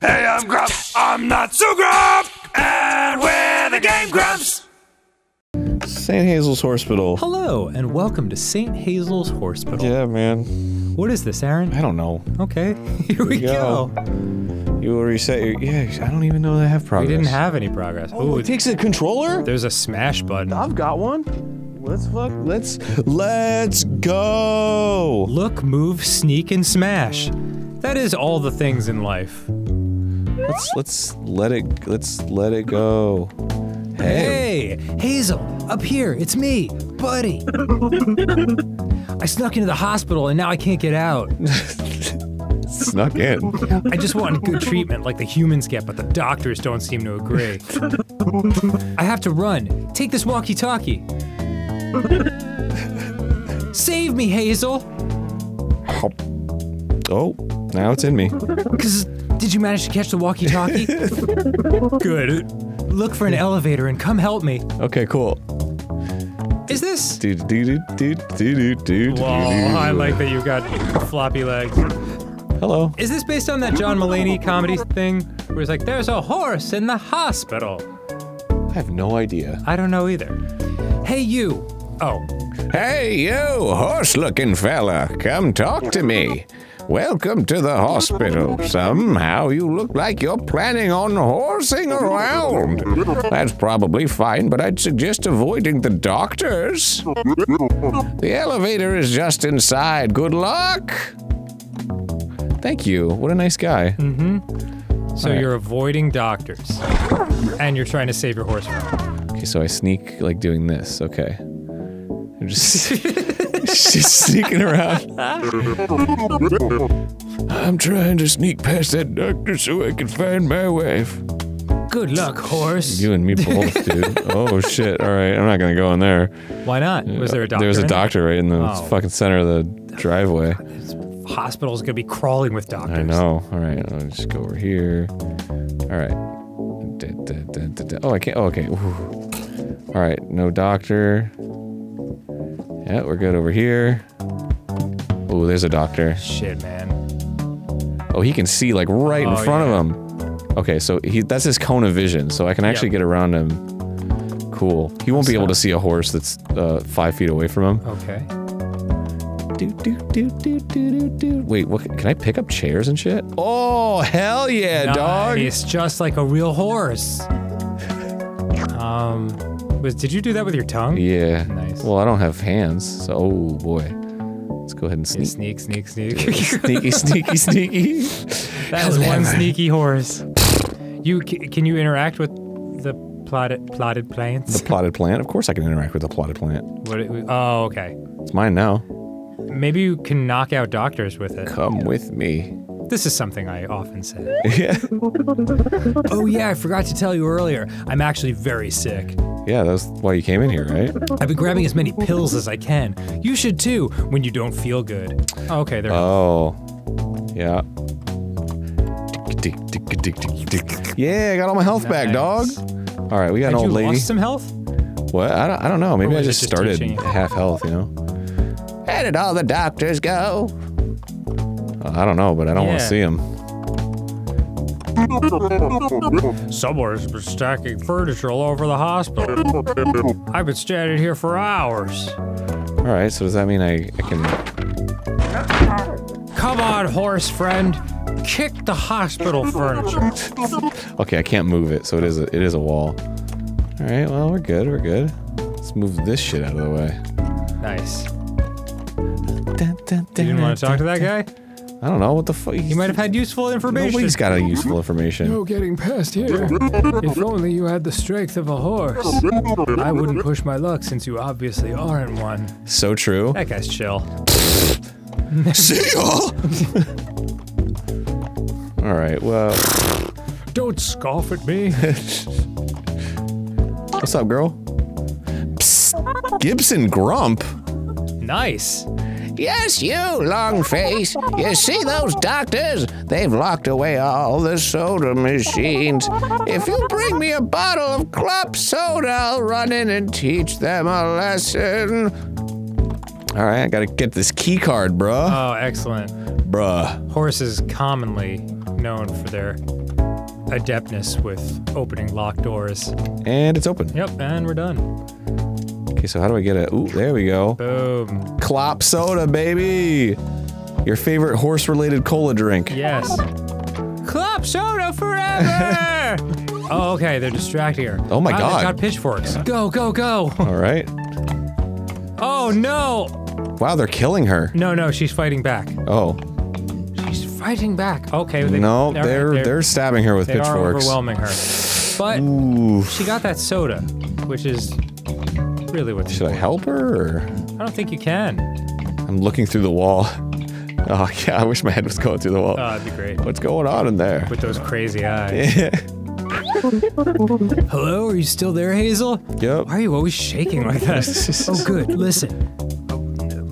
Hey, I'm Grump. I'm not so Grump. And we're the Game Grumps. St. Hazel's Horsepital. Hello, and welcome to St. Hazel's Horsepital. Yeah, man. What is this, Arin? I don't know. Okay, here we we go. go. You will reset your. Yeah, I don't even know they have progress. We didn't have any progress. Oh, Ooh, it takes a controller? there's a smash button. I've got one. Let's fuck. Let's. Let's go. Look, move, sneak, and smash. That is all the things in life. Let's let's let it. Let's let it go. Hey. Hey, Hazel, up here, it's me, buddy. I snuck into the hospital and now I can't get out. Snuck in. I just wanted good treatment like the humans get, but the doctors don't seem to agree. I have to run. Take this walkie talkie. Save me, Hazel! Oh, now it's in me. Cause did you manage to catch the walkie talkie? Good. Look for an elevator and come help me. Okay, cool. Is this? Do do do. Whoa, I like that you've got floppy legs. Hello. Is this based on that John Mulaney comedy thing? Where it's like, there's a horse in the hospital. I have no idea. I don't know either. Hey, you. Oh, Hey, you, horse looking fella, come talk to me. Welcome to the hospital. Somehow you look like you're planning on horsing around. That's probably fine, but I'd suggest avoiding the doctors. The elevator is just inside. Good luck. Thank you. What a nice guy. Mm-hmm. So Alright. you're avoiding doctors. And you're trying to save your horse from Okay, so I sneak like doing this. Okay. I'm just she's sneaking around. I'm trying to sneak past that doctor so I can find my wife. Good luck, horse. You and me both, dude. oh shit. All right, I'm not gonna go in there. Why not? Was there a uh, doctor? There was a in doctor right in the Oh. fucking center of the driveway. Hospital's gonna be crawling with doctors. I know. All right, I'll just go over here. All right. Da, da, da, da, da. Oh, I can't. Oh, okay. Ooh. All right, no doctor. Yeah, we're good over here. Oh, there's a doctor. Shit, man. Oh, he can see like right in Oh, front yeah. of him. Okay, so he that's his cone of vision, so I can actually Yep. get around him. Cool. He won't be able to see a horse that's uh, five feet away from him. Okay. Do, do, do, do, do, do, do. Wait, what? Can I pick up chairs and shit? Oh, hell yeah, dog! It's just like a real horse. Um, was did you do that with your tongue? Yeah. Nice. Well, I don't have hands, so oh boy. Let's go ahead and sneak. Sneak, sneak, sneak. sneaky, sneaky, sneaky. that is one sneaky horse. You can you interact with the plotted plotted plants? The plotted plant. Of course, I can interact with the plotted plant. What it- oh, okay. It's mine now. Maybe you can knock out doctors with it. Come with me. This is something I often say. yeah. oh yeah, I forgot to tell you earlier. I'm actually very sick. Yeah, that's why you came in here, right? I've been grabbing as many pills as I can. You should too when you don't feel good. Oh, okay, there. Oh. Yeah. Yeah, I got all my health back, dog. All right, we got Had an old you lady. lost some health? What? I don't, I don't know. Maybe I just just started half health, you know? Where did all the doctors go? I don't know, but I don't want to Yeah. see him. Someone's been stacking furniture all over the hospital. I've been standing here for hours. All right, so does that mean I, I can. Come on, horse friend. Kick the hospital furniture. Okay, I can't move it, so it is a, it is a wall. All right, well, we're good, we're good. Let's move this shit out of the way. Nice. You didn't want to talk to that guy? I don't know what the fuck. He might have had useful information. Nobody's got a useful information. No getting past here. If only you had the strength of a horse. I wouldn't push my luck since you obviously aren't one. So true. That guy's chill. See y'all. All right. Well, Don't scoff at me. what's up, girl? Psst, Gibson Grump. Nice. Yes, you, long face. You see those doctors? They've locked away all the soda machines. If you bring me a bottle of club soda, I'll run in and teach them a lesson. All right, I gotta get this key card, bruh. Oh, excellent. bruh. Horses commonly known for their adeptness with opening locked doors. And it's open. Yep, and we're done. Okay, so how do I get it? Ooh, there we go. Boom. Clop soda, baby. Your favorite horse-related cola drink. Yes. Club soda forever! oh, okay, they're distracting her. Oh my Wow, God. They've got pitchforks. Go, go, go! All right. Oh no! Wow, they're killing her. No, no, she's fighting back. Oh She's fighting back. Okay, they, no, all right, they're they're stabbing her with they are pitchforks. overwhelming her. But Ooh. she got that soda, which is really what Should I help her? Or? I don't think you can. I'm looking through the wall. Oh yeah, I wish my head was going through the wall. Oh, that'd be great. What's going on in there? With those crazy eyes. Hello, are you still there, Hazel? Yep. Why are you always shaking like that? oh, good. Listen.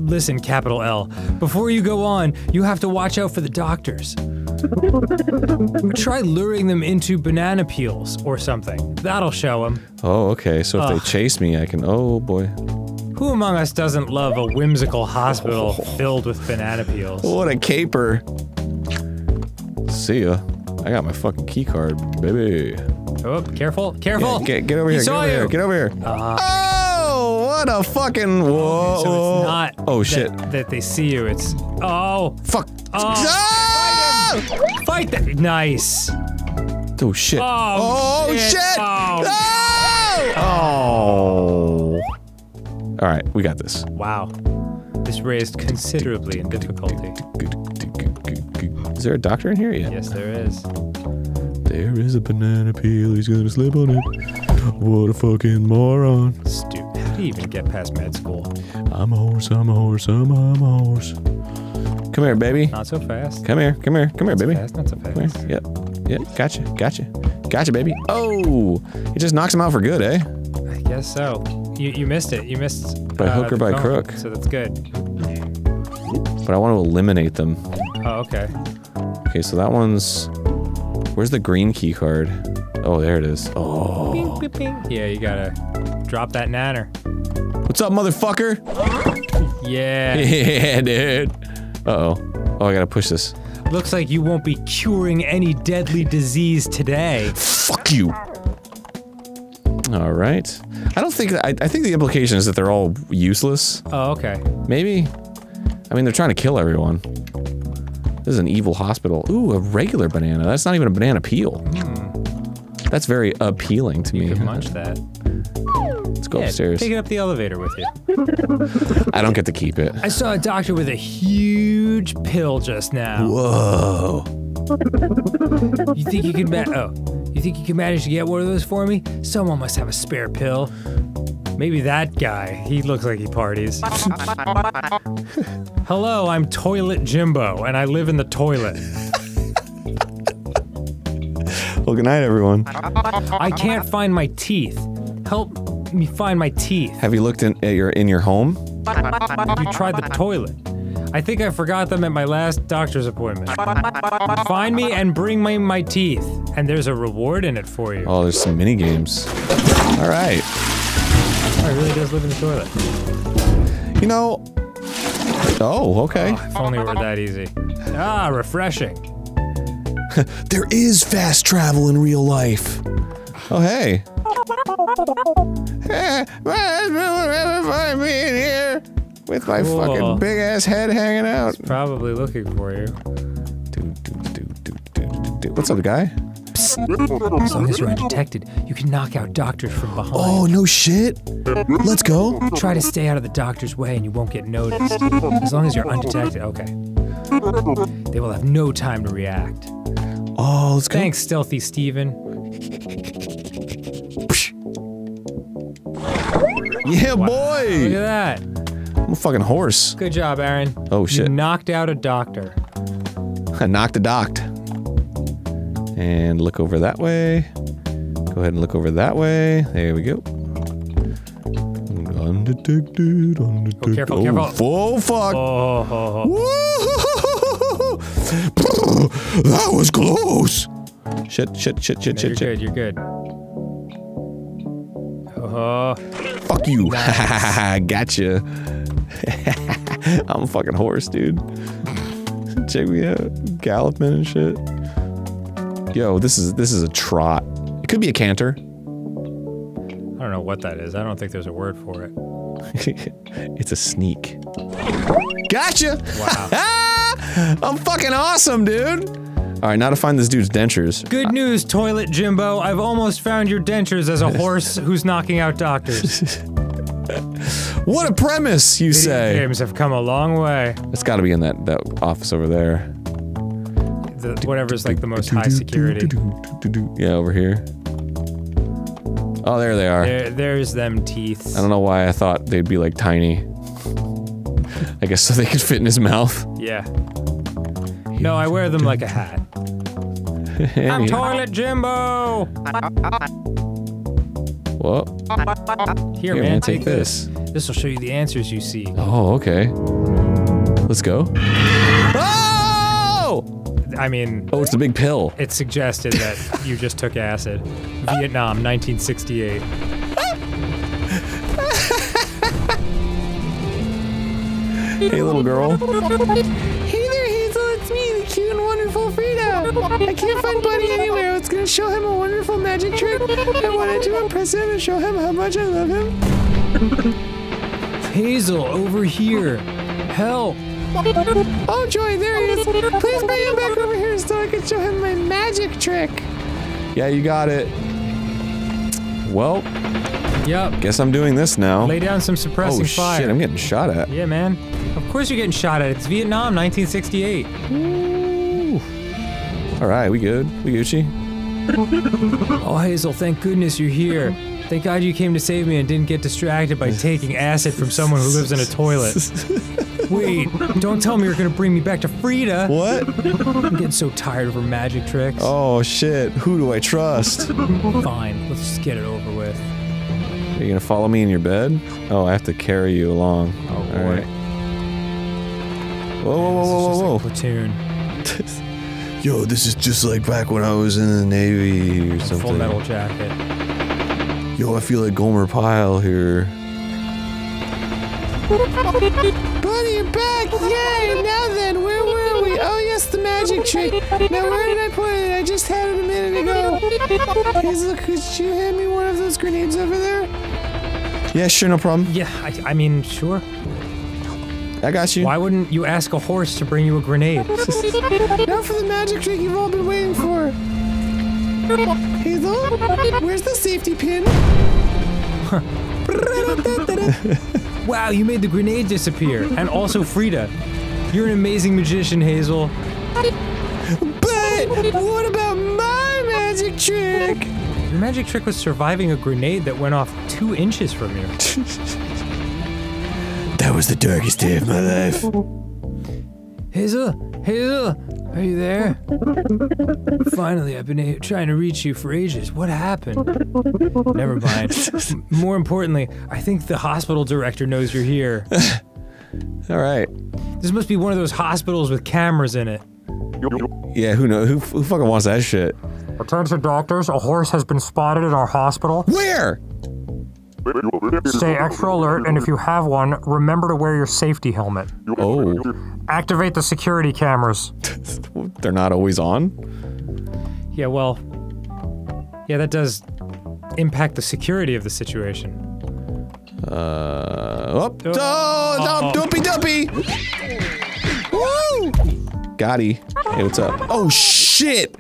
Listen, capital L. Before you go on, you have to watch out for the doctors. Try luring them into banana peels or something. That'll show them. Oh, okay. So if Ugh. they chase me, I can. Oh boy. Who among us doesn't love a whimsical hospital filled with banana peels? What a caper. See ya. I got my fucking key card, baby. Oh, careful, careful! Yeah, get, get over He here. Get over you. here. Get over here. Uh-huh. oh, what a fucking whoa. So it's not. Oh that- shit. That, they see you. It's oh, Fuck. Oh. Ah! Fight that! Nice. Oh shit. Oh, Oh, oh shit. shit. Oh. oh. Oh. All right, we got this. Wow. This raised considerably in difficulty. Is there a doctor in here? Yeah. Yes, there is. There is a banana peel. He's gonna slip on it. What a fucking moron. Stupid. How do you even get past med school? I'm a horse. I'm a horse. I'm a horse. Come here, baby. Not so fast. Come here. Come here. Come here, baby. Fast, not so Come here. fast. Yep. Yep. Gotcha. Gotcha. Gotcha, baby. Oh, he just knocks him out for good, eh? I guess so. You you missed it. You missed. By uh, hook or by phone, crook. So that's good. But I want to eliminate them. Oh, okay. Okay, so that one's. Where's the green key card? Oh, there it is. Oh. Bing, bing, bing. Yeah, you gotta drop that nanner. What's up, motherfucker? Yeah. yeah, dude. Uh oh. Oh, I gotta push this. Looks like you won't be curing any deadly disease today. Fuck you. All right. I don't think. I, I think the implication is that they're all useless. Oh, okay. Maybe. I mean, they're trying to kill everyone. This is an evil hospital. Ooh, a regular banana. That's not even a banana peel. That's very appealing to You me. can munch that. Let's go Yeah, upstairs. take it up the elevator with you. I don't get to keep it. I saw a doctor with a huge pill just now. Whoa. You think you can ma- oh, you think you can manage to get one of those for me? Someone must have a spare pill. Maybe that guy. He looks like he parties. Hello, I'm Toilet Jimbo, and I live in the toilet. Well, good night, everyone. I can't find my teeth. Help me find my teeth. Have you looked in at your in your home? You tried the toilet. I think I forgot them at my last doctor's appointment. Find me and bring me my teeth. And there's a reward in it for you. Oh, there's some mini games. All right. Oh, it really does live in the toilet. You know. Oh, okay. If only it were that easy. Ah, refreshing. There is fast travel in real life. Oh, hey. Find me in here with my Cool. fucking big ass head hanging out. He's Probably looking for you. Do, do, do, do, do, do, do. What's up, guy? As long as you're undetected, you can knock out doctors from behind. Oh, no shit. Let's go. Try to stay out of the doctor's way and you won't get noticed. As long as you're undetected, okay. They will have no time to react. Oh, let's go. Thanks, Stealthy Steven. Yeah, boy! Look at that. I'm a fucking horse. Good job, Arin. Oh, shit. You knocked out a doctor. I knocked a docked. And look over that way. Go ahead and look over that way. There we go. Undetected, undetected. Oh, careful, careful. Oh, fuck. Oh, ho. Woo! that was close. Shit, shit, shit, shit, No, shit, you're shit. good, you're good. Oh, Fuck you. gotcha. I'm a fucking horse, dude. Check me out, galloping and shit. Yo, this is this is a trot. It could be a canter. I don't know what that is. I don't think there's a word for it. it's a sneak. Gotcha! Wow. I'm fucking awesome, dude. All right, now to find this dude's dentures. Good news, Toilet Jimbo. I've almost found your dentures as a horse who's knocking out doctors. What a premise, you Video say? games have come a long way. It's got to be in that that office over there. The, whatever's like the most high security. Yeah, over here. Oh, there they are. There, there's them teeth. I don't know why I thought they'd be like tiny. I guess so they could fit in his mouth. Yeah. No, I wear them like a hat. I'm Toilet Jimbo. Whoa. Here, man, take this. this. Will show you the answers you seek. Oh, okay. Let's go. Oh! I mean, Oh, it's a big pill. it suggested that you just took acid. Vietnam, 1968. Hey, little girl. Wonderful Frida. I can't find Buddy anywhere. I was gonna show him a wonderful magic trick. I wanted to impress him and show him how much I love him. Hazel, over here. Help. Oh, Joy, there he is. Please bring him back over here so I can show him my magic trick. Yeah, you got it. Well, Yep. guess I'm doing this now. Lay down some Oh suppressing fire. shit, I'm getting shot at. Yeah, man. Of course you're getting shot at. It's Vietnam, 1968. Hmm. All right, we good. We Gucci. Oh, Hazel, thank goodness you're here. Thank God you came to save me and didn't get distracted by taking acid from someone who lives in a toilet. Wait, don't tell me you're gonna bring me back to Frida. What? I'm getting so tired of her magic tricks. Oh shit. Who do I trust? Fine, let's just get it over with. Are you gonna follow me in your bed? Oh, I have to carry you along. Oh, boy. right. Whoa, whoa, whoa, This is whoa, whoa, like platoon. Yo, this is just like back when I was in the Navy or something. Full metal jacket. Yo, I feel like Gomer Pyle here. Buddy, you're back! Yay! Now then, where were we? Oh, yes, the magic trick. Now, where did I put it? I just had it a minute ago. Hazel, could you hand me one of those grenades over there? Yeah, sure, no problem. Yeah, I, I mean, sure. I got you. Why wouldn't you ask a horse to bring you a grenade? Now for the magic trick you've all been waiting for. Hazel, where's the safety pin? Wow, you made the grenade disappear. And also Frida. You're an amazing magician, Hazel. But what about my magic trick? Your magic trick was surviving a grenade that went off two inches from you. That was the darkest day of my life. Hazel, Hazel, are you there? Finally, I've been a- trying to reach you for ages. What happened? Never mind. More importantly, I think the hospital director knows you're here. All right. This must be one of those hospitals with cameras in it. Yeah, who knows? Who, who fucking wants that shit? Attention doctors, a horse has been spotted in our hospital. Where? Stay extra alert, and if you have one, remember to wear your safety helmet. Oh, Activate the security cameras. they're not always on? Yeah, well, yeah, that does impact the security of the situation. Uh, oh, oh, oh, dopey dopey! Woo! Gotti. Hey, what's up? Oh, shit!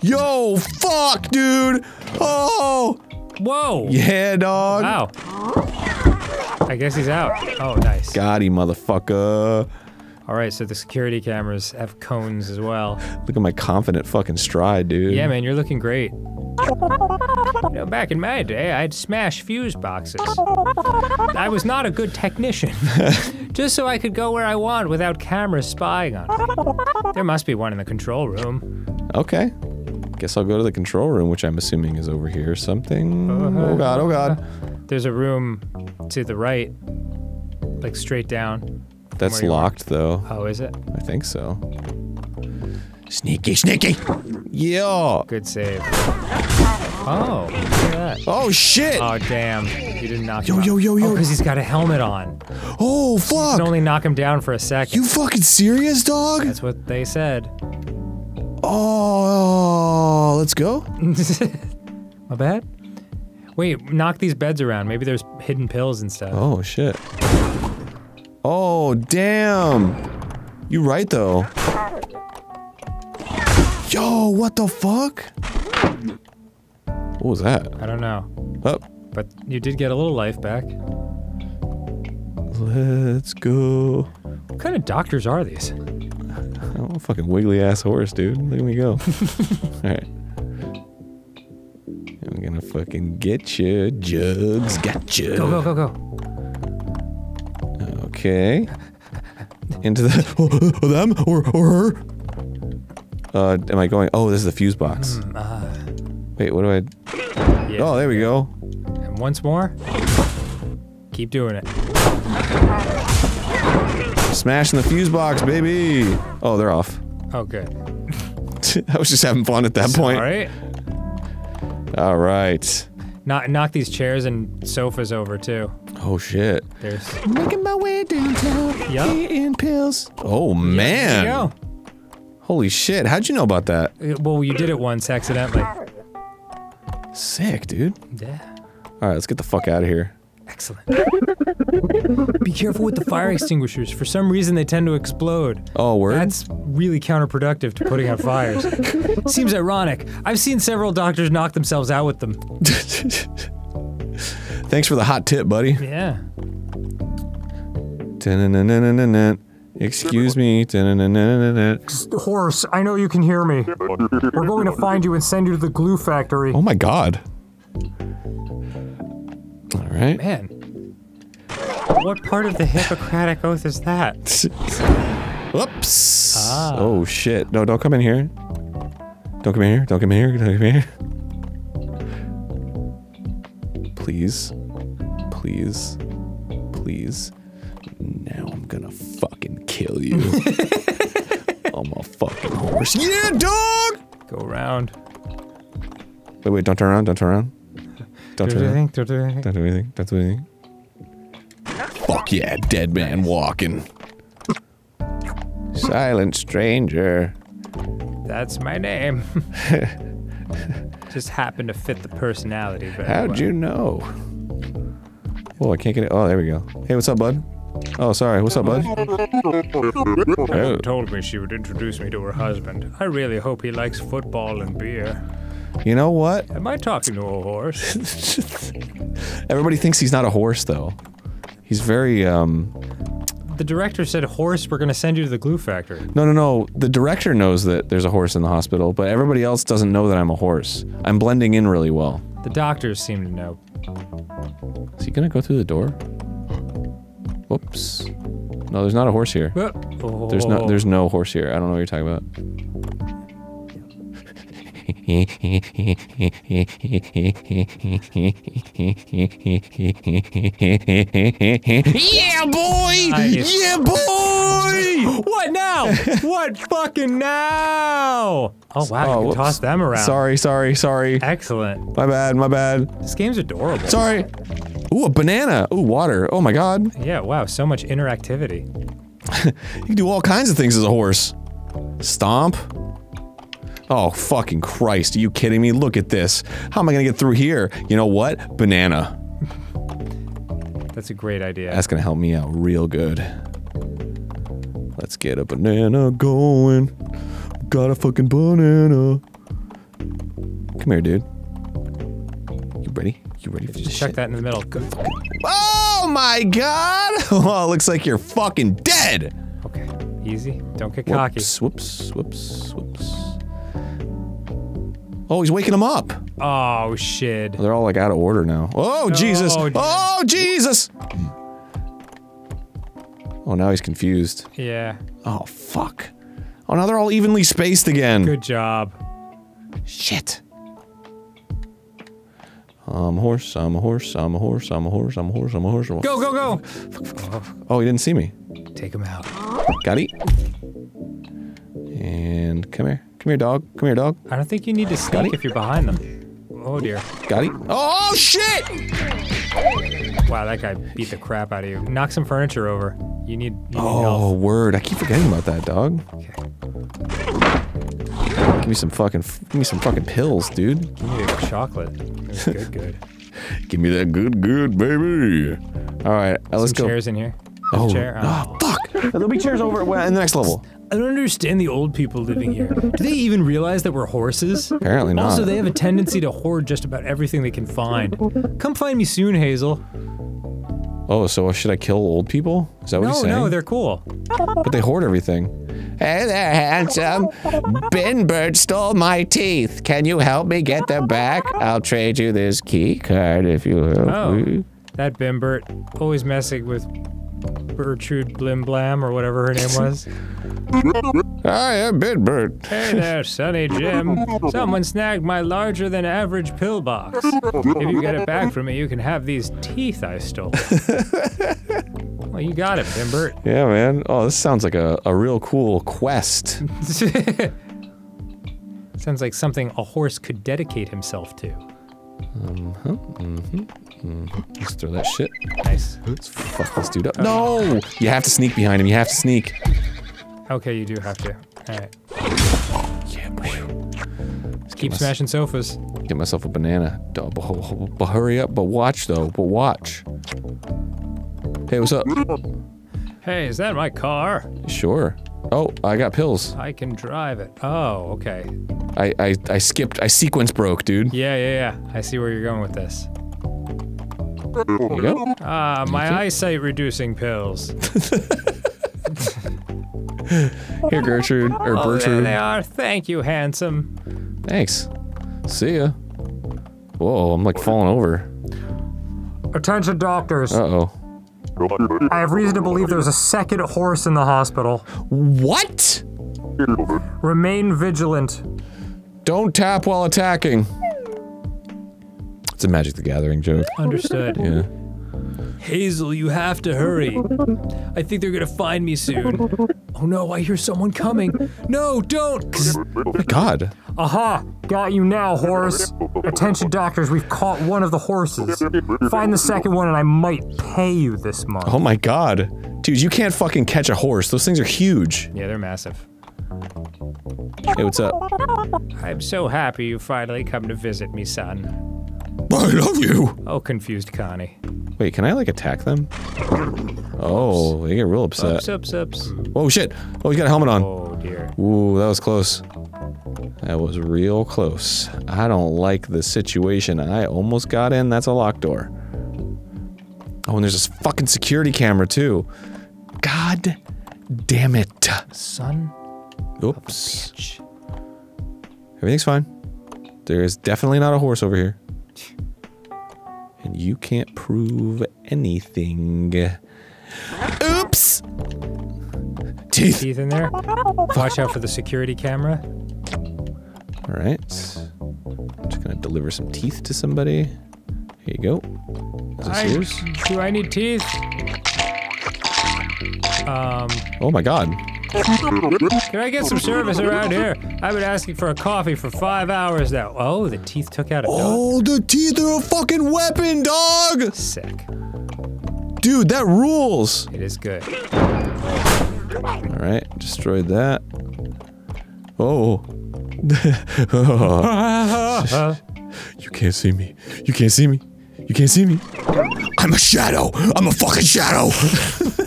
Yo, fuck, dude! Oh! Whoa! Yeah, dog! Wow. I guess he's out. Oh, nice. Gotti, motherfucker. All right, so the security cameras have cones as well. Look at my confident fucking stride, dude. Yeah, man, you're looking great. You know, back in my day, I'd smash fuse boxes. I was not a good technician. Just so I could go where I want without cameras spying on me. There must be one in the control room. Okay. Guess I'll go to the control room, which I'm assuming is over here. Something. Oh, oh god, oh god. There's a room to the right, like straight down. That's you locked, though. Oh, is it? I think so. Sneaky, sneaky! Yeah! Good save. Oh, look at that. Oh shit! Oh, damn. You didn't knock Yo, him out. yo, yo, yo. Oh, because he's got a helmet on. oh You fuck! can only knock him down for a second. You fucking serious, dog? That's what they said. Oh, let's go. My bad? Wait, knock these beds around. Maybe there's hidden pills and stuff. Oh shit. Oh damn. You right though. Yo, what the fuck? What was that? I don't know. Up. But you did get a little life back. Let's go. What kind of doctors are these? Oh, fucking wiggly ass horse, dude. Look at me go. Alright. I'm gonna fucking get you, Jugs. Gotcha. Go, go, go, go. Okay. Into the oh, them or or her. Uh, am I going? Oh, this is the fuse box. Wait, what do I? Yeah. Oh, there we go. And once more. Keep doing it. Smashing the fuse box, baby. Oh, they're off. Oh, good. I was just having fun at that point. All right. All right. Knock, knock these chairs and sofas over too. Oh shit. There's. Making my way downtown, Yup. eating pills. Oh man. There you Holy shit. How'd you know about that? Uh, Well, you did it once accidentally. Sick, dude. Yeah. All right, let's get the fuck out of here. Excellent. Be careful with the fire extinguishers. For some reason, they tend to explode. Oh, word. That's really counterproductive to putting out fires. Seems ironic. I've seen several doctors knock themselves out with them. Thanks for the hot tip, buddy. Yeah. Excuse me. Horse, I know you can hear me. We're going to find you and send you to the glue factory. Oh my god. All right. Man. What part of the Hippocratic Oath is that? Whoops. Ah. Oh shit. No, don't come in here. Don't come in here. Don't come in here. Don't come in here. Please. Please. Please. Now I'm gonna fucking kill you. I'm a fucking horse. Yeah, dog! Go around. Wait, wait, don't turn around. Don't turn around. Don't Do turn around. anything, don't do anything. Don't do anything. Don't do anything. Fuck yeah, dead man walking. Silent stranger. That's my name. Just happened to fit the personality very How'd well. you know? Oh, I can't get it. Oh, there we go. Hey, what's up, bud? Oh, sorry. What's up, bud? Oh. told me she would introduce me to her husband. I really hope he likes football and beer. You know what? Am I talking to a horse? Everybody thinks he's not a horse, though. He's very, um. the director said, Horse, we're gonna send you to the glue factory. No, no, no. The director knows that there's a horse in the hospital, but everybody else doesn't know that I'm a horse. I'm blending in really well. The doctors seem to know. Is he gonna go through the door? Whoops. No, there's not a horse here. Oh. There's no there's no horse here. I don't know what you're talking about. Yeah, boy! Nice. Yeah, boy! What now? what fucking now? Oh wow, you oh, can toss them around. Sorry, sorry, sorry. Excellent. My bad, my bad. This game's adorable. Sorry. Ooh, a banana. Ooh, water. Oh my god. Yeah, wow, so much interactivity. You can do all kinds of things as a horse. Stomp. Oh, fucking Christ. Are you kidding me? Look at this. How am I gonna get through here? You know what? Banana. That's a great idea. That's gonna help me out real good. Let's get a banana going. Got a fucking banana. Come here, dude. You ready? You ready for this Just chuck shit? that in the middle. Go- Oh my god! Oh, it looks like you're fucking dead! Okay, easy. Don't get cocky. Whoops, whoops, whoops, whoops. Oh, he's waking him up. Oh shit. They're all like out of order now. Oh, Jesus. Oh. Oh, Jesus. Oh, now he's confused. Yeah. Oh, fuck. Oh, now they're all evenly spaced again. Good job. Shit. I'm a horse, I'm a horse, I'm a horse, I'm a horse, I'm a horse, I'm a horse. I'm a Go, go, go! Oh, he didn't see me. Take him out. Got it. And come here. Come here, dog. Come here, dog. I don't think you need to sneak if you're behind them. oh dear. Got it? Oh shit! Wow, that guy beat the crap out of you. Knock some furniture over. You need, you need Oh, health. word. I keep forgetting about that, dog. Okay. Give me some fucking, give me some fucking pills, dude. Give me a chocolate. That's good, good. Give me that good, good, baby. All right, uh, let's Some go. chairs in here. Oh, chair. oh, fuck. There'll be chairs over in the next level. I don't understand the old people living here. Do they even realize that we're horses? Apparently not. Also, they have a tendency to hoard just about everything they can find. Come find me soon, Hazel. Oh, so should I kill old people? Is that what No, he's saying? no, they're cool. But they hoard everything. Hey there, handsome. Ben Bird stole my teeth. Can you help me get them back? I'll trade you this key card if you help Oh. me. That Bimbert, always messing with Bertrude Blimblam or whatever her name was. I am Ben Bird. Hey there, Sonny Jim. Someone snagged my larger than average pill box. If you get it back from me, you can have these teeth I stole. well, you got it, Bimbert. Yeah, man. Oh, this sounds like a, a real cool quest. Sounds like something a horse could dedicate himself to. Mm-hmm, mm-hmm. Let's throw that shit. Nice. Let's fuck this dude up. No! You have to sneak behind him. You have to sneak. Okay, you do have to. Alright. Yeah, boy. Keep smashing sofas. Get myself a banana. Duh, But, but hurry up. But watch, though. But watch. Hey, what's up? Hey, is that my car? Sure. Oh, I got pills. I can drive it. Oh, okay. I, I, I skipped. I sequence broke, dude. Yeah, yeah, yeah. I see where you're going with this. There you go. Ah, my eyesight reducing pills. Here, Gertrude. Or Oh, there Bertrude. they are. Thank you, handsome. Thanks. See ya. Whoa, I'm like falling over. Attention, doctors. Uh oh. I have reason to believe there's a second horse in the hospital. What? Remain vigilant. Don't tap while attacking. It's a Magic the Gathering joke. Understood. Yeah. Hazel, you have to hurry. I think they're gonna find me soon. Oh no, I hear someone coming. No, don't! My god. Aha! Got you now, horse. Attention, doctors, we've caught one of the horses. Find the second one and I might pay you this month. Oh my god. Dude, you can't fucking catch a horse. Those things are huge. Yeah, they're massive. Hey, what's up? I'm so happy you finally come to visit me, son. I love you. Oh, confused Connie. Wait, can I like attack them? Oh, they get real upset. Ups, ups, ups. Oh shit. Oh, he's got a helmet on. Oh dear. Ooh, that was close. That was real close. I don't like the situation. I almost got in. That's a locked door. Oh, and there's this fucking security camera too. God damn it. Son, Oops. bitch. Everything's fine. There is definitely not a horse over here. And you can't prove anything. Oops! Teeth! Teeth in there? Watch out for the security camera. Alright. I'm Just gonna deliver some teeth to somebody. Here you go. Is this I, yours? do I need teeth? Um, Oh my god. Can I get some service around here? I've been asking for a coffee for five hours now. Oh, the teeth took out a dog. Oh, the teeth are a fucking weapon, dog! Sick. Dude, that rules! It is good. Alright, destroyed that. Oh. you can't see me. You can't see me. You can't see me. I'm a shadow. I'm a fucking shadow.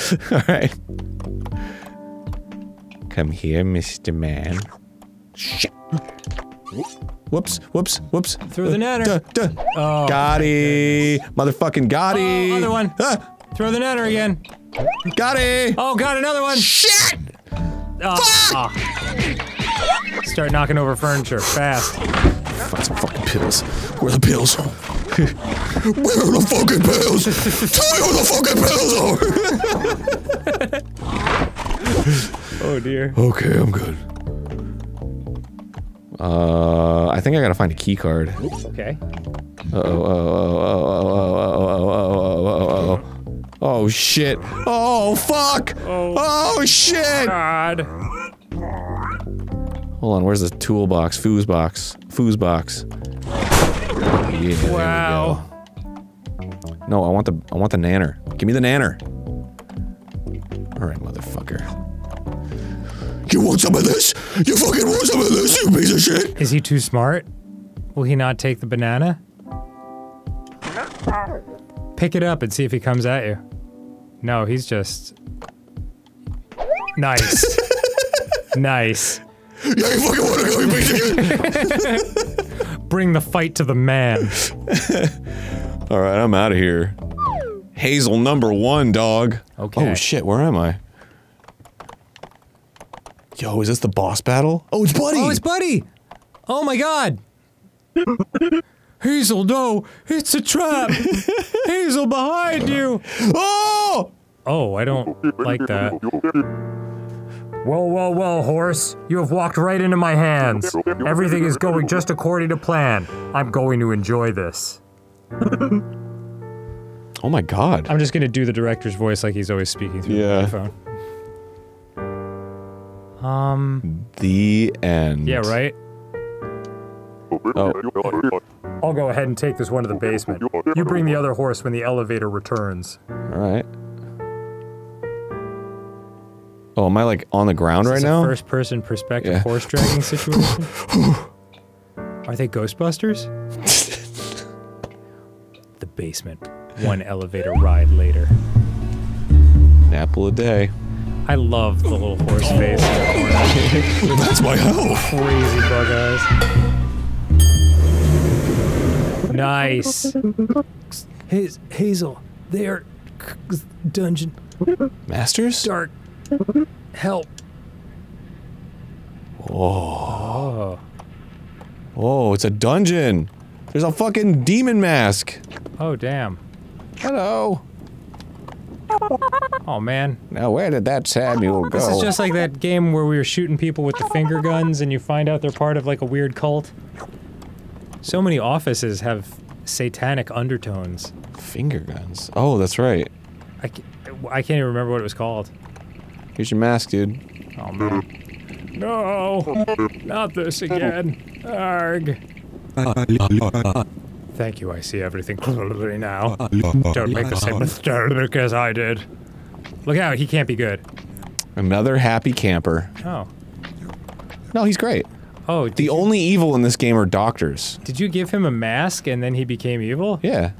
Alright. Come here, Mr. Man. Shit. Whoops, whoops, whoops. Through the netter. Duh, duh. Oh, Gotti. Motherfucking Gotti. Oh, other one. Ah, throw the netter again. Gotti. Oh, got another one. Shit! Ah. Start knocking over furniture fast. Find some fucking pills. Where are the pills? Where are the fucking pills? Tell me where the fucking pills are! Oh dear. Okay, I'm good. Uh, I think I gotta find a key card. Okay. Uh oh, oh, oh, oh, oh, oh, oh, oh, oh, oh, oh, shit. Oh, fuck! Oh, shit! God. Hold on, where's the toolbox? Foos box. Foos box. Yeah, there we go. Wow. No, I want the I want the nanner. Give me the nanner. All right, motherfucker. You want some of this? You fucking want some of this, you piece of shit? Is he too smart? Will he not take the banana? Pick it up and see if he comes at you. No, he's just. Nice. nice. Yeah, you fucking want to go, you piece of shit? Bring the fight to the man. All right, I'm out of here. Hazel number one, dog. Okay. Oh shit, where am I? Yo, is this the boss battle? Oh, it's Buddy. Oh, it's Buddy! Oh my god! Hazel, no! It's a trap! Hazel, behind you! oh! Oh, I don't like that. Whoa, whoa, whoa, horse. You have walked right into my hands. Everything is going just according to plan. I'm going to enjoy this. Oh my god. I'm just gonna do the director's voice like he's always speaking through Yeah. the microphone. Um, The end. yeah, right? Oh, I'll go ahead and take this one to the basement. You bring the other horse when the elevator returns. all right. Oh, am I like on the ground right Is this now? a first person perspective Yeah. horse dragging situation? Are they Ghostbusters? the basement. One elevator ride later. An Apple a day. I love the little horse face in the corner. That's my health. Crazy bug eyes. Nice. Haz- Hazel, they are dungeon Masters? dark. Help. Oh. Oh, it's a dungeon. There's a fucking demon mask. Oh damn. Hello. Oh man. Now where did that Samuel go? This is just like that game where we were shooting people with the finger guns and you find out they're part of like a weird cult. So many offices have satanic undertones. finger guns. Oh, that's right. I, ca- I can't even remember what it was called. Here's your mask, dude. Oh man. No! Not this again. Arg. Uh, uh, uh, Thank you, I see everything clearly now. Don't make the same mistake as I did. Look out, he can't be good. Another happy camper. Oh. No, he's great. Oh, The you, only evil in this game are doctors. did you give him a mask and then he became evil? Yeah.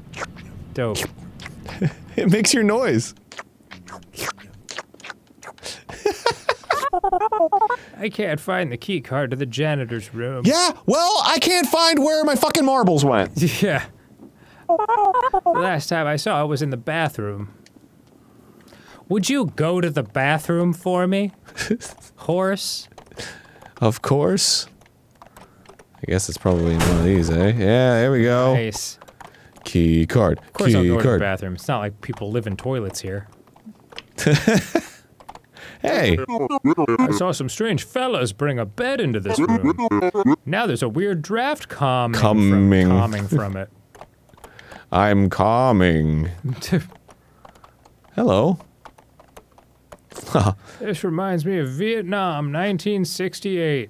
Dope. It makes your noise. I can't find the key card to the janitor's room. Yeah, well, I can't find where my fucking marbles went. Yeah. The last time I saw it was in the bathroom. Would you go to the bathroom for me? Horse? Of course. I guess it's probably in one of these, eh? Yeah, there we go. Nice. Key card. Of course I'll Key go to the card. bathroom. It's not like people live in toilets here. Hey, I saw some strange fellas bring a bed into this room. Now there's a weird draft calming Coming. from, calming from it. I'm calming. Hello. This reminds me of Vietnam, 1968.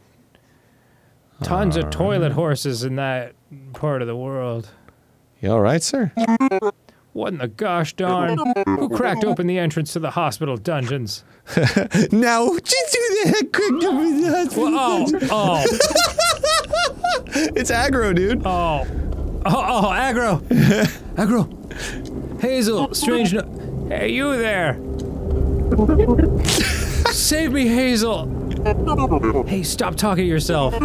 Tons of toilet horses in that part of the world. You all right, sir? What in the gosh darn? Who cracked open the entrance to the hospital dungeons? Now, just who the heck cracked open do that quick. Oh, oh, It's aggro, dude. oh. Oh, oh, aggro. aggro. Hazel, strange no- Hey, you there. Save me, Hazel. Oh. Hey, stop talking to yourself.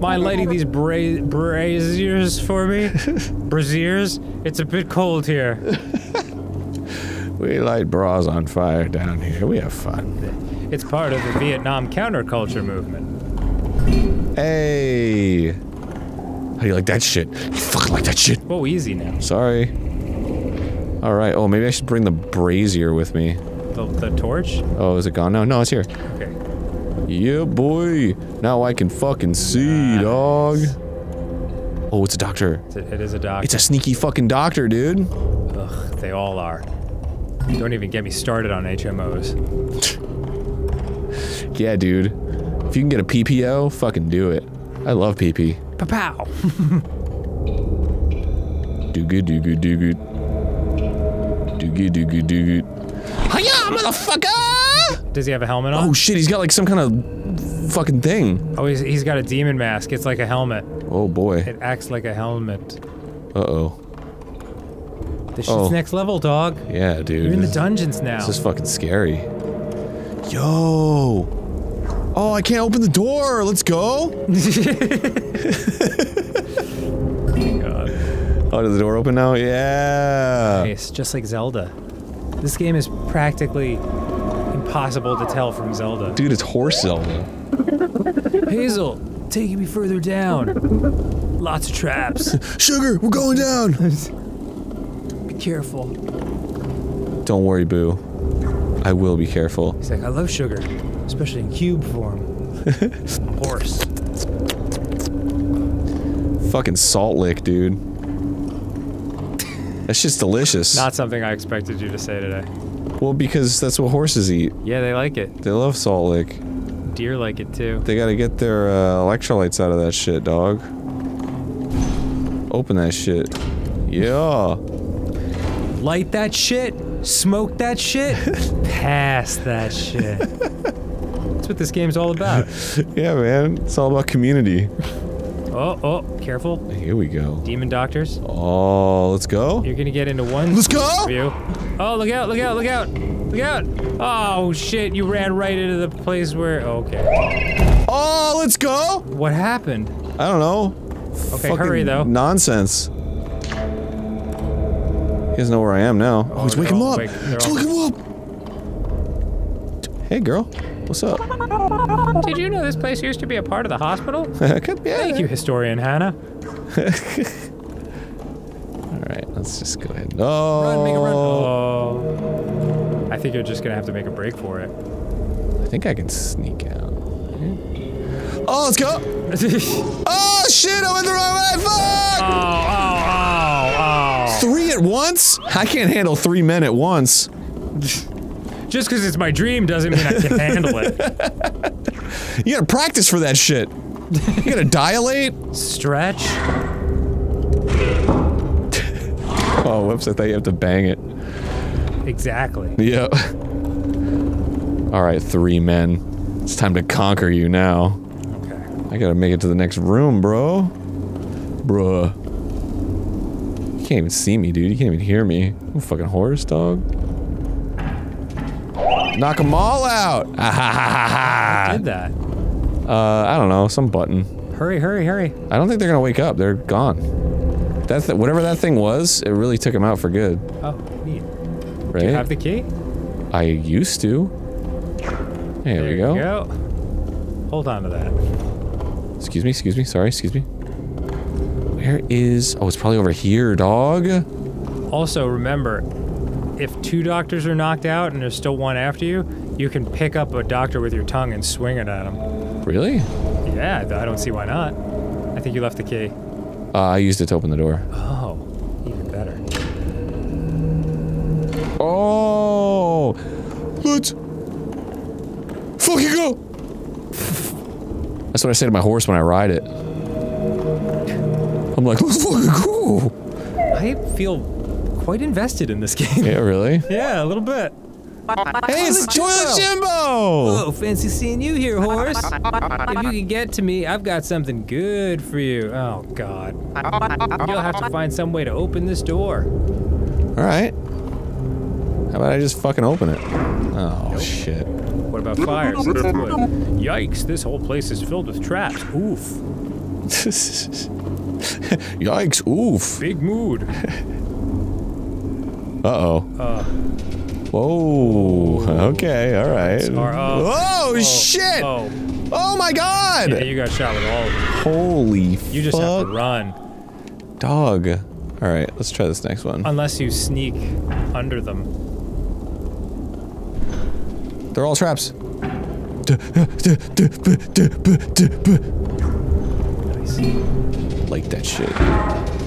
Mind lighting these bra- braziers for me? Braziers? It's a bit cold here. We light bras on fire down here. We have fun. It's part of the Vietnam counterculture movement. Hey. How do you like that shit? You fucking like that shit? Whoa, easy now. Sorry. All right. Oh, maybe I should bring the brazier with me. The, the torch? Oh, is it gone? No, no, it's here. Okay. Yeah, boy. Now I can fucking see, dog. Oh, it's a doctor. It's a, it is a doctor. It's a sneaky fucking doctor, dude. Ugh, they all are. Don't even get me started on HMOs. Yeah, dude. If If you can get a PPO, fucking do it. I love PP. Pow! Do good, do good, do good. Do good, do good, do good. Hiya, motherfucker! Does he have a helmet on? Oh shit, he's got like some kind of fucking thing. Oh, he's, he's got a demon mask. It's like a helmet. Oh boy. It acts like a helmet. Uh oh. This shit's Oh. next level, dog. Yeah, dude. You're in the dungeons now. This is fucking scary. Yo! Oh, I can't open the door. Let's go. God. Oh, does the door open now? Yeah. Nice, just like Zelda. This game is practically impossible to tell from Zelda. Dude, it's horse Zelda. Hazel, taking me further down. Lots of traps. Sugar, we're going down. Be careful. Don't worry, Boo. I will be careful. He's like, I love sugar, especially in cube form. Horse. Fucking salt lick, dude. That's just delicious. Not something I expected you to say today. Well, because that's what horses eat. Yeah, they like it. They love salt lick. Deer like it too. They gotta get their uh, electrolytes out of that shit, dog. Open that shit. Yeah. Light that shit. Smoke that shit. Pass that shit. That's what this game's all about. Yeah, man. It's all about community. Oh, oh, careful. Here we go. Demon doctors. Oh, let's go. You're gonna get into one. Let's go! View. Oh, look out! Look out! Look out! Look out! Oh shit! You ran right into the place where. Okay. Oh, let's go. What happened? I don't know. Okay, Fucking hurry though. Nonsense. He doesn't know where I am now. Oh, he's waking him up. awake. They're He's waking him up. Hey, girl. What's up? Did you know this place used to be a part of the hospital? Could be- Thank you, historian Hannah. All right, let's just go ahead. Oh. Run, make a run. Oh. I think you're just gonna have to make a break for it. I think I can sneak out. Oh, let's go. Oh shit! I went the wrong way. Fuck! Oh, oh, oh, oh, Three at once? I can't handle three men at once. Just because it's my dream doesn't mean I can handle it. You gotta practice for that shit. You gotta dilate. Stretch. Oh, whoops! I thought you have to bang it. Exactly. Yep. All right, three men. It's time to conquer you now. Okay. I gotta make it to the next room, bro. Bruh. You can't even see me, dude. You can't even hear me. I'm a fucking horse, dog. Knock them all out! Ah, ha, ha, ha, ha. Did that. Uh, I don't know, some button. Hurry, hurry, hurry. I don't think they're gonna wake up. They're gone. That th whatever that thing was, it really took him out for good, Oh, neat. right? You have the key? I used to. There, we you go. go. Hold on to that. Excuse me, excuse me, sorry, excuse me. Where is... Oh, it's probably over here, dog. Also, remember, if two doctors are knocked out and there's still one after you, you can pick up a doctor with your tongue and swing it at him. Really? Yeah, I don't see why not. I think you left the key. Uh, I used it to open the door. Oh, even better. Oh! Let's fucking go! That's what I say to my horse when I ride it. I'm like, let's fucking go! I feel quite invested in this game. Yeah, really? yeah, a little bit. Hey, it's Toilet Jimbo! Oh, fancy seeing you here, horse. If you can get to me, I've got something good for you. Oh, God. You'll have to find some way to open this door. Alright. How about I just fucking open it? Oh, shit. What about fires? Let's do it. Yikes, this whole place is filled with traps. Oof. Yikes, oof. Big mood. Uh-oh. Uh, Whoa. Okay, alright. Or, uh, Whoa, shit! oh, Oh my god! yeah, you got shot with all of them. Holy You just have to run. Dog. Alright, let's try this next one. Unless you sneak under them. They're all traps. Nice. Like that shit.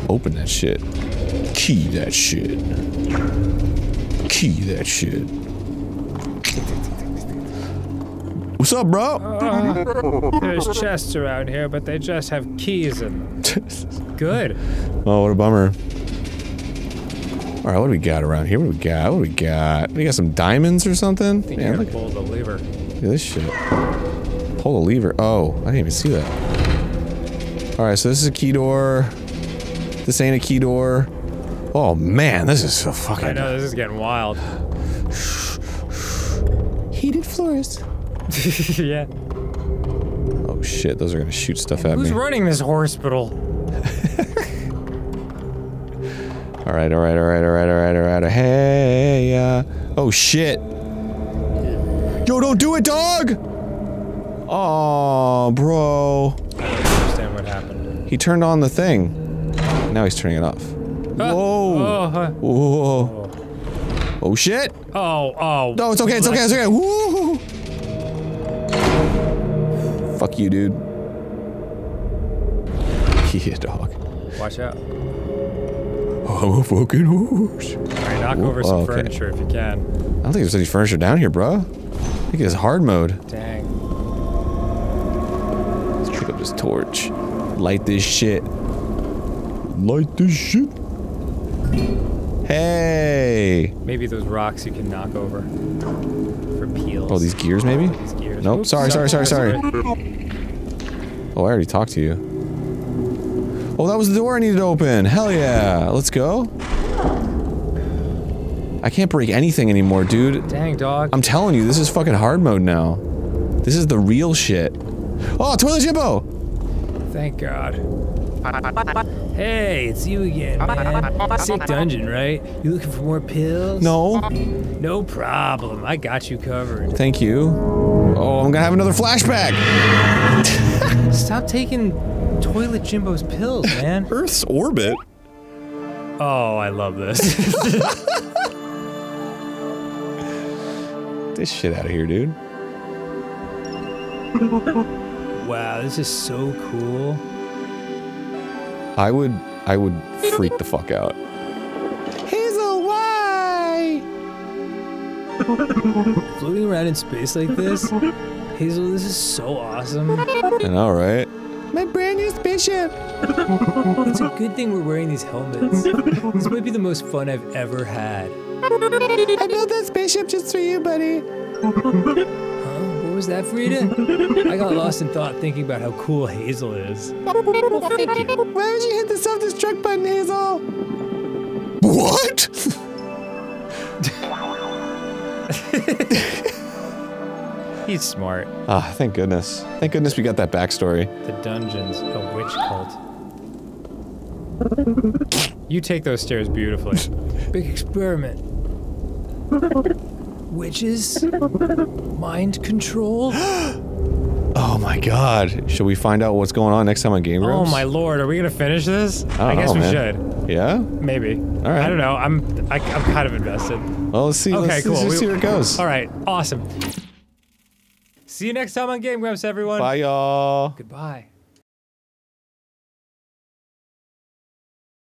Open that shit. Key that shit. Key that shit. What's up, bro? There's chests around here, but they just have keys in them. Good. Oh, what a bummer. All right, what do we got around here? What do we got? What do we got? We got some diamonds or something? Man, look, pull the lever. look at this shit. Pull the lever. Oh, I didn't even see that. All right, so this is a key door. This ain't a key door. Oh man, this is so fucking. I know this is getting wild. Heated floors. yeah. Oh shit, those are gonna shoot stuff at Who's me. Who's running this hospital? All right, all right, all right, all right, all right, all right. Hey, uh, oh shit. Yo, don't do it, dog. Oh, bro. I don't understand what happened. He turned on the thing. Now he's turning it off. Whoa. Oh, Oh shit. oh, oh. No, it's okay, it's okay, it's okay. Woo. Fuck you, dude. Yeah, dog. Watch out. Oh, I'm a fucking horse. Alright, knock over some oh, okay. furniture if you can. I don't think there's any furniture down here, bro. I think it's hard mode. Dang. Let's pick up this torch. Light this shit. Light this shit. Hey. Maybe those rocks you can knock over. For peels. Oh, these gears maybe? These gears. Nope. Oops, Sorry, sorry, sorry, sorry. Oh, I already talked to you. Oh, that was the door I needed to open. Hell yeah. Let's go. I can't break anything anymore, dude. Dang, dog. I'm telling you, this is fucking hard mode now. This is the real shit. Oh, Toilet Jimbo! Thank God. Hey, it's you again, man. Sick dungeon, right? You looking for more pills? No. No problem. I got you covered. Thank you. Oh, I'm gonna have another flashback. Stop taking Toilet Jimbo's pills, man. Earth's orbit. Oh, I love this. This shit out of here, dude. wow, this is so cool. I would, I would freak the fuck out. Hazel, why? Floating around in space like this? Hazel, this is so awesome. I know, right? My brand new spaceship. It's a good thing we're wearing these helmets. This might be the most fun I've ever had. I built that spaceship just for you, buddy. Huh? What was that, Frida? I got lost in thought thinking about how cool Hazel is. Well, thank you. Why would you hit the self-destruct button, Hazel? What? He's smart. Ah, thank goodness. Thank goodness we got that backstory. The dungeons, a witch cult. You take those stairs beautifully. Big experiment. Witches? Mind control? Oh my god. Should we find out what's going on next time on Game Oh my lord, are we gonna finish this? I, don't guess know, we man. should. Yeah? Maybe. All right. I don't know. I'm I, I'm kind of invested. Well, let's see. Okay, let's, cool. Let's just We- see where it goes. All right, awesome. See you next time on Game Grumps, everyone. Bye, y'all. Goodbye.